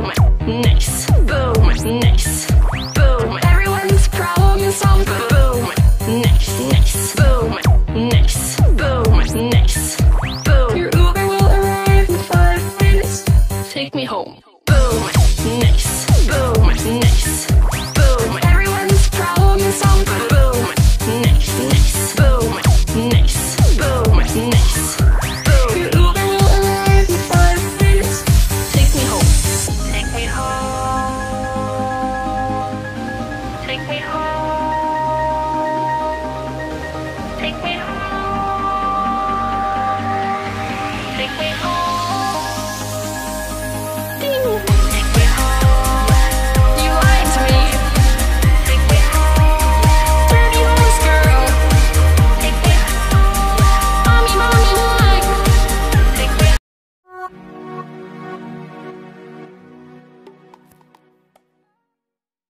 Boom, nice. Boom, nice. Boom. Everyone's problem is solved. Boom, nice, nice. Boom, nice. Boom, nice. Boom. Your Uber will arrive in five minutes. Take me home. Boom, nice. Boom. take me home.